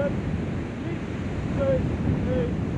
Let's keep going.